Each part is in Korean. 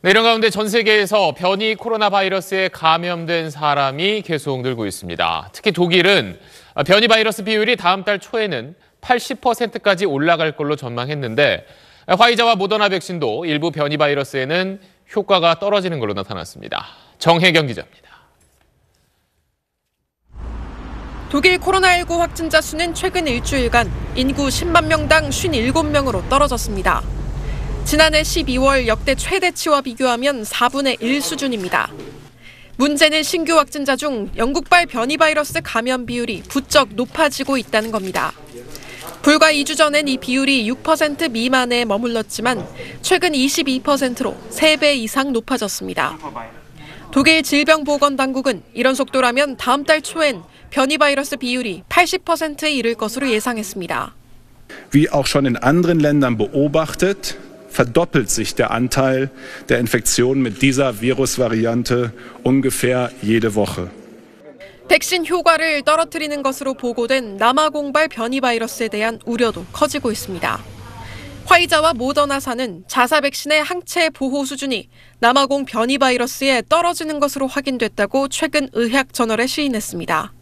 네, 이런 가운데 전 세계에서 변이 코로나 바이러스에 감염된 사람이 계속 늘고 있습니다. 특히 독일은 변이 바이러스 비율이 다음 달 초에는 80%까지 올라갈 걸로 전망했는데 화이자와 모더나 백신도 일부 변이 바이러스에는 효과가 떨어지는 걸로 나타났습니다. 정혜경 기자입니다. 독일 코로나19 확진자 수는 최근 일주일간 인구 10만 명당 57명으로 떨어졌습니다. 지난해 12월 역대 최대치와 비교하면 4분의 1 수준입니다. 문제는 신규 확진자 중 영국발 변이 바이러스 감염 비율이 부쩍 높아지고 있다는 겁니다. 불과 2주 전엔 이 비율이 6% 미만에 머물렀지만 최근 22%로 3배 이상 높아졌습니다. 독일 질병보건당국은 이런 속도라면 다음 달 초엔 변이 바이러스 비율이 80%에 이를 것으로 예상했습니다. Wie auch schon in anderen Ländern beobachtet, verdoppelt sich der Anteil der Infektionen mit dieser Virusvariante ungefähr jede Woche. 백신 효과를 떨어뜨리는 것으로 보고된 남아공발 변이 바이러스에 대한 우려도 커지고 있습니다. 화이자와 모더나사는 자사 백신의 항체 보호 수준이 남아공 변이 바이러스에 떨어지는 것으로 확인됐다고 최근 의학 저널에 시인했습니다.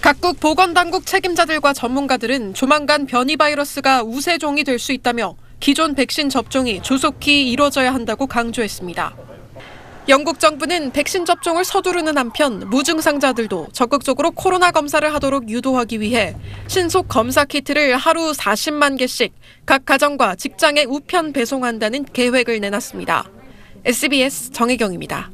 각국 보건당국 책임자들과 전문가들은 조만간 변이 바이러스가 우세종이 될 수 있다며 기존 백신 접종이 조속히 이뤄져야 한다고 강조했습니다. 영국 정부는 백신 접종을 서두르는 한편 무증상자들도 적극적으로 코로나 검사를 하도록 유도하기 위해 신속 검사 키트를 하루 40만 개씩 각 가정과 직장에 우편 배송한다는 계획을 내놨습니다. SBS 정혜경입니다.